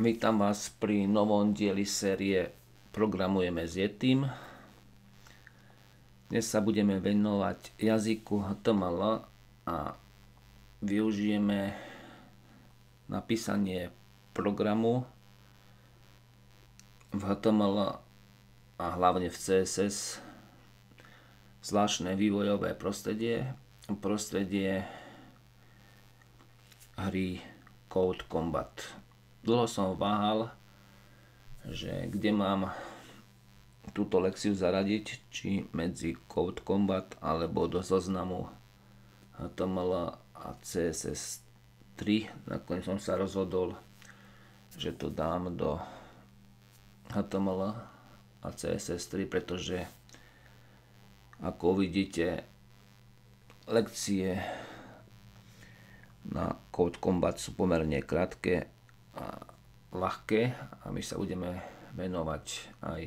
Vítam vás pri novom dieli série Programujeme s Yetim. Dnes sa budeme venovať jazyku HTML a využijeme napísanie programu v HTML a hlavne v CSS zvláštne vývojové prostredie, prostredie hry Code Combat dlho som váhal, že kde mám túto lekciu zaradiť, či medzi Code Combat alebo do zoznamu HTML a CSS 3. Nakoniec som sa rozhodol, že to dám do HTML a CSS 3, pretože ako uvidíte, lekcie na Code Combat sú pomerne krátke ľahké a my sa budeme venovať aj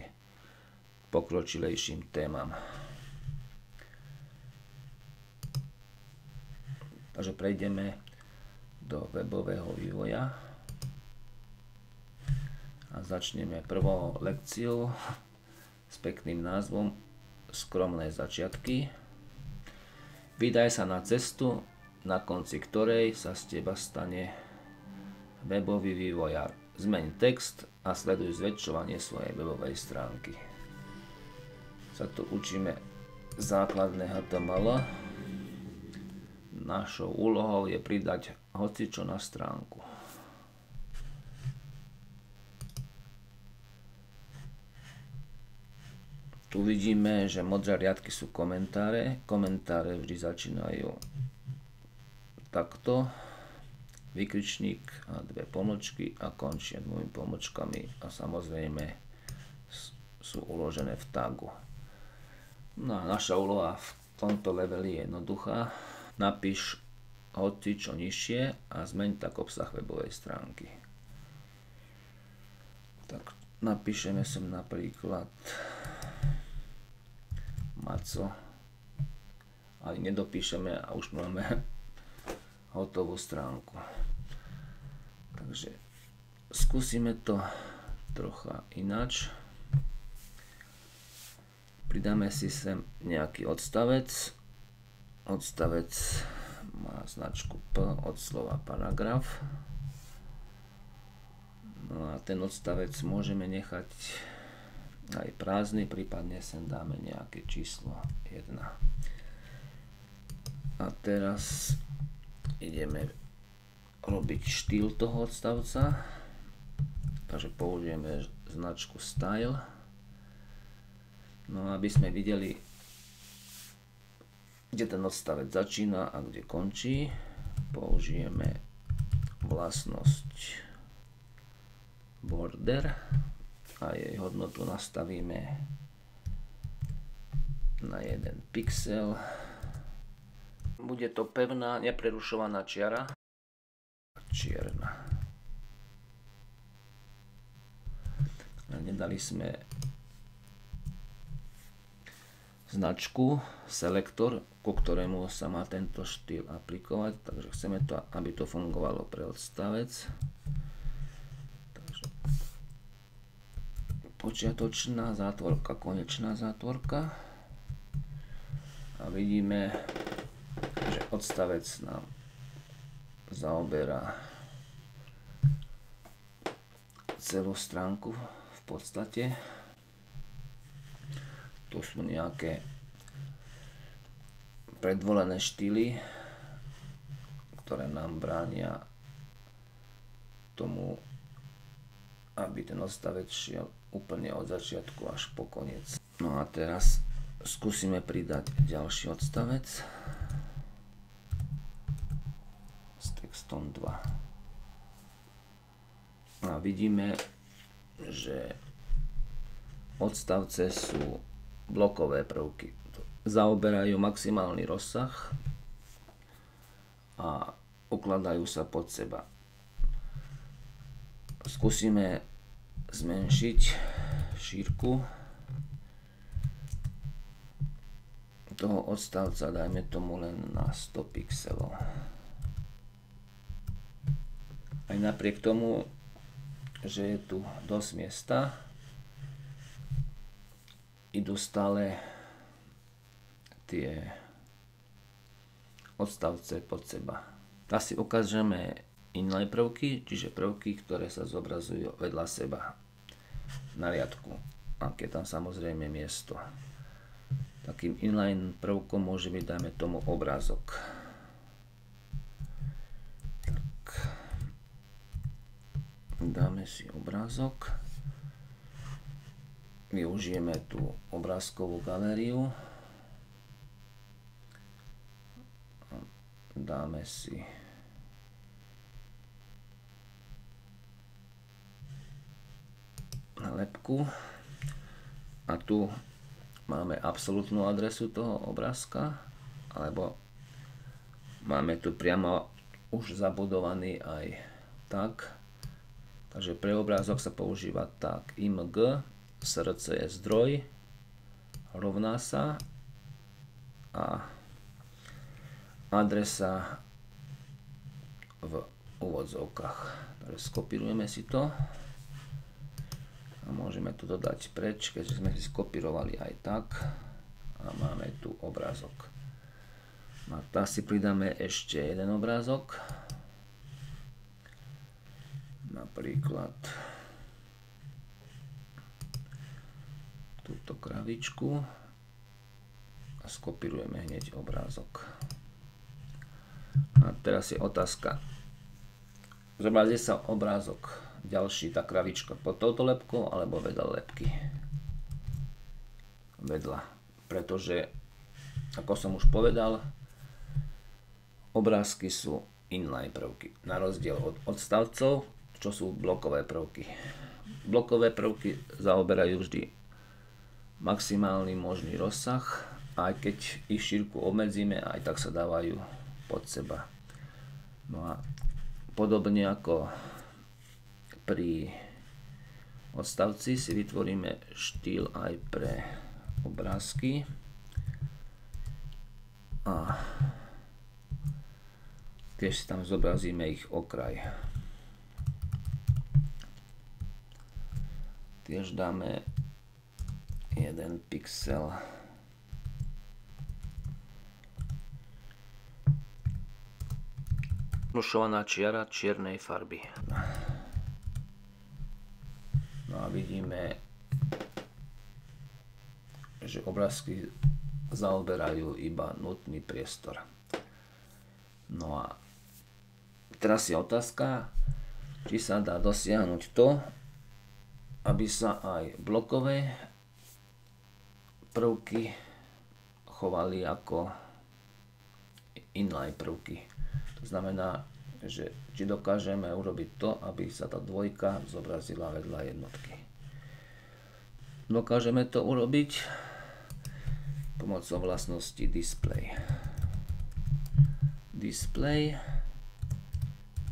pokročilejším témam. Takže prejdeme do webového vývoja a začneme prvou lekciou s pekným názvom Skromné začiatky. Vydaj sa na cestu, na konci ktorej sa z teba stane webový vývojár. Zmeň text a sleduj zväčšovanie svojej webovej stránky. Sa tu učíme základné HTML. Našou úlohou je pridať hocičo na stránku. Tu vidíme, že modré riadky sú komentáre. Komentáre vždy začínajú takto vykričník a dve pomlčky a končia dvomi pomlčkami a samozrejme sú uložené v tagu. No a naša úloha v tomto leveli je jednoduchá. Napíš hoci čo nižšie a zmeň tak obsah webovej stránky. Tak napíšeme sem napríklad Maco ale nedopíšeme a už máme hotovú stránku. Takže skúsime to trocha ináč. Pridáme si sem nejaký odstavec. Odstavec má značku P od slova paragraf. No a ten odstavec môžeme nechať aj prázdny, prípadne sem dáme nejaké číslo 1. A teraz ideme robiť štýl toho odstavca. Takže použijeme značku style. No aby sme videli, kde ten odstavec začína a kde končí, použijeme vlastnosť border a jej hodnotu nastavíme na 1 pixel bude to pevná, neprerušovaná čiara. Čierna. Nedali sme značku, selektor, ku ktorému sa má tento štýl aplikovať, takže chceme to, aby to fungovalo pre odstavec. Takže počiatočná zátvorka, konečná zátvorka. A vidíme, odstavec nám zaoberá celú stránku v podstate. Tu sú nejaké predvolené štýly, ktoré nám bránia tomu, aby ten odstavec šiel úplne od začiatku až po koniec. No a teraz skúsime pridať ďalší odstavec. Textom 2. A vidíme, že odstavce sú blokové prvky. Zaoberajú maximálny rozsah a ukladajú sa pod seba. Skúsime zmenšiť šírku toho odstavca, dajme tomu len na 100 pixelov. Aj napriek tomu že je tu dosť miesta. Idú stále tie odstavce pod seba. Teraz si ukážeme inlay prvky, čiže prvky, ktoré sa zobrazujú vedľa seba na riadku, ak je tam samozrejme miesto. Takým inline prvkom môže byť, dajme tomu, obrázok. Tak. Dáme si obrázok. Využijeme tú obrázkovú galériu. Dáme si lepku a tu máme absolútnu adresu toho obrázka alebo máme tu priamo už zabudovaný aj tak takže pre obrázok sa používa tak img srdce je zdroj rovná sa a adresa v úvodzovkách. Takže skopírujeme si to a môžeme tu dodať preč, keďže sme si skopírovali aj tak a máme tu obrázok. A tá si pridáme ešte jeden obrázok. Napríklad túto kravičku a skopírujeme hneď obrázok. A teraz je otázka. Zobrazí sa obrázok ďalší tá kravička pod touto lepkou alebo vedľa lepky. Vedľa. Pretože, ako som už povedal, obrázky sú inline prvky. Na rozdiel od odstavcov, čo sú blokové prvky. Blokové prvky zaoberajú vždy maximálny možný rozsah, aj keď ich šírku obmedzíme, aj tak sa dávajú pod seba. No a podobne ako pri odstavci si vytvoríme štýl aj pre obrázky a tiež si tam zobrazíme ich okraj. Tiež dáme jeden pixel Nušovaná čiara čiernej farby. No a vidíme, že obrázky zaoberajú iba nutný priestor. No a teraz je otázka, či sa dá dosiahnuť to, aby sa aj blokové prvky chovali ako inline prvky. To znamená, že či dokážeme urobiť to, aby sa tá dvojka zobrazila vedľa jednotky. Dokážeme to urobiť pomocou vlastnosti display. Display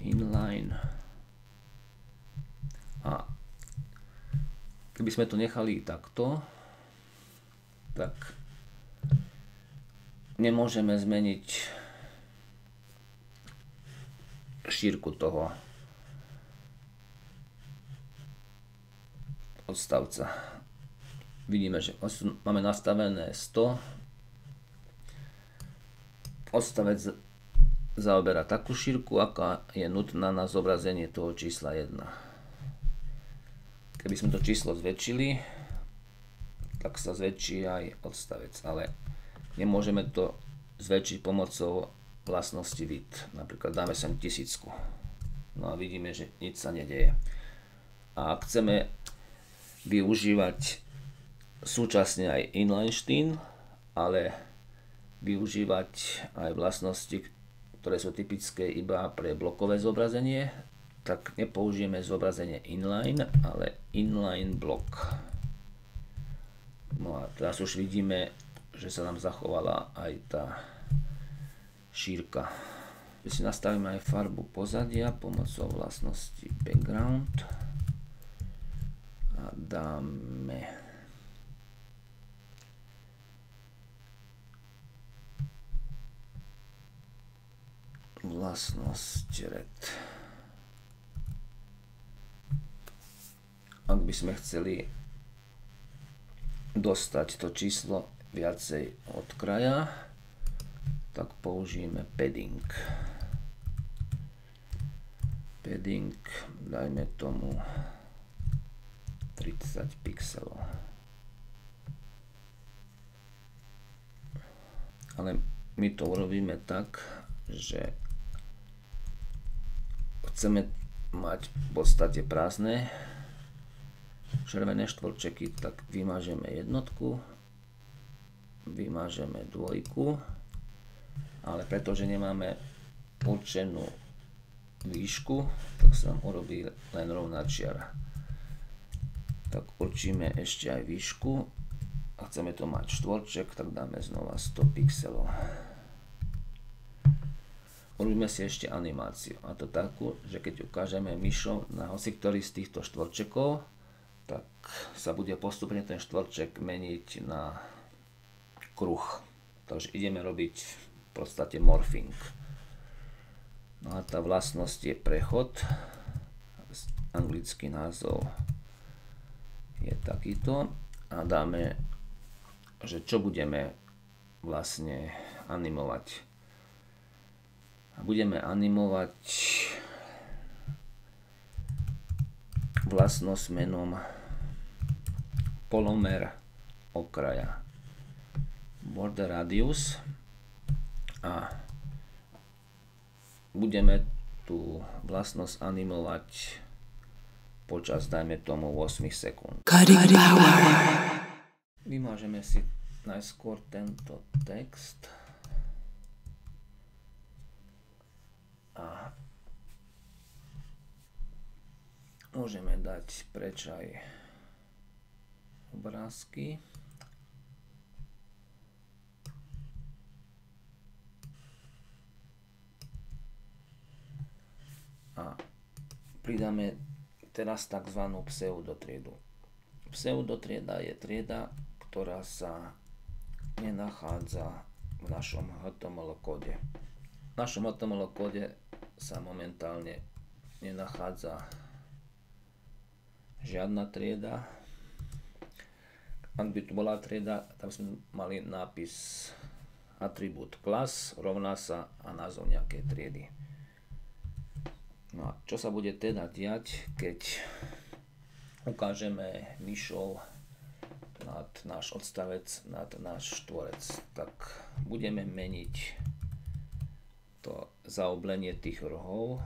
inline a keby sme to nechali takto, tak nemôžeme zmeniť šírku toho odstavca. Vidíme, že máme nastavené 100. Odstavec zaoberá takú šírku, aká je nutná na zobrazenie toho čísla 1. Keby sme to číslo zväčšili, tak sa zväčší aj odstavec, ale nemôžeme to zväčšiť pomocou vlastnosti vid. Napríklad dáme sem tisícku. No a vidíme, že nič sa nedeje. A ak chceme využívať súčasne aj inline ale využívať aj vlastnosti, ktoré sú typické iba pre blokové zobrazenie, tak nepoužijeme zobrazenie inline, ale inline block. No a teraz už vidíme, že sa nám zachovala aj tá šírka. Si nastavíme aj farbu pozadia pomocou vlastnosti background a dáme vlastnosť red. Ak by sme chceli dostať to číslo viacej od kraja, tak použijeme padding. Padding, dajme tomu 30 pixelov. Ale my to urobíme tak, že chceme mať v podstate prázdne červené štvorčeky, tak vymážeme jednotku, vymážeme dvojku, ale pretože nemáme určenú výšku, tak sa nám urobí len rovná čiara. Tak určíme ešte aj výšku a chceme to mať štvorček, tak dáme znova 100 pixelov. Urobíme si ešte animáciu a to takú, že keď ukážeme myšou na hoci z týchto štvorčekov, tak sa bude postupne ten štvorček meniť na kruh. Takže ideme robiť v podstate morphing. No a tá vlastnosť je prechod. Anglický názov je takýto. A dáme, že čo budeme vlastne animovať a budeme animovať vlastnosť menom polomer okraja border radius a budeme tú vlastnosť animovať počas, dajme tomu, 8 sekúnd. Vymážeme si najskôr tento text. a môžeme dať preč aj obrázky. A pridáme teraz tzv. pseudotriedu. Pseudotrieda je trieda, ktorá sa nenachádza v našom HTML kóde. V našom HTML kóde sa momentálne nenachádza žiadna trieda. Ak by tu bola trieda, tak sme mali nápis atribút class rovná sa a názov nejakej triedy. No a čo sa bude teda diať, keď ukážeme myšou nad náš odstavec, nad náš štvorec, tak budeme meniť to zaoblenie tých rohov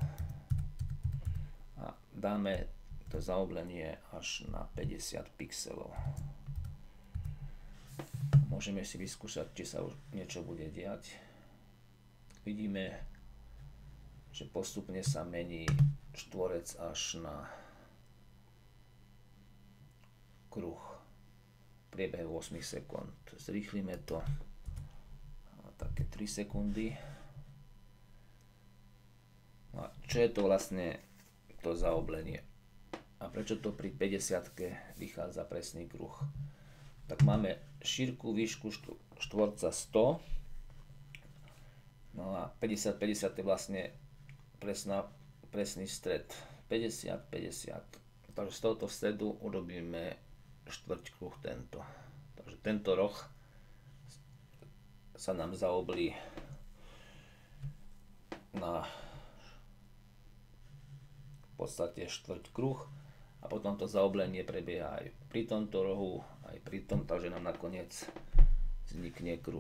a dáme to zaoblenie až na 50 pixelov. Môžeme si vyskúšať, či sa už niečo bude diať. Vidíme, že postupne sa mení štvorec až na kruh v priebehu 8 sekúnd. Zrýchlime to také 3 sekundy. A čo je to vlastne to zaoblenie? A prečo to pri 50 vychádza presný kruh? Tak máme šírku, výšku štvorca 100. No a 50-50 je vlastne presná, presný stred. 50-50. Takže z tohoto stredu urobíme štvrť kruh tento. Takže tento roh sa nám zaoblí na v podstate štvrť kruh a potom to zaoblenie prebieha aj pri tomto rohu, aj pri tom, takže nám nakoniec vznikne kruh.